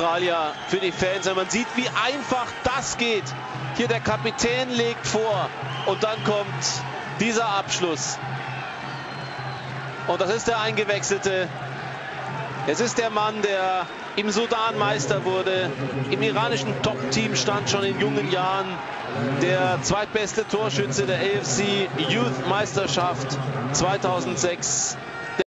Australier für die Fans. Und man sieht, wie einfach das geht. Hier der Kapitän legt vor und dann kommt dieser Abschluss. Und das ist der eingewechselte. Es ist der Mann, der im Sudan Meister wurde, im iranischen Top-Team stand schon in jungen Jahren, der zweitbeste Torschütze der AFC Youth Meisterschaft 2006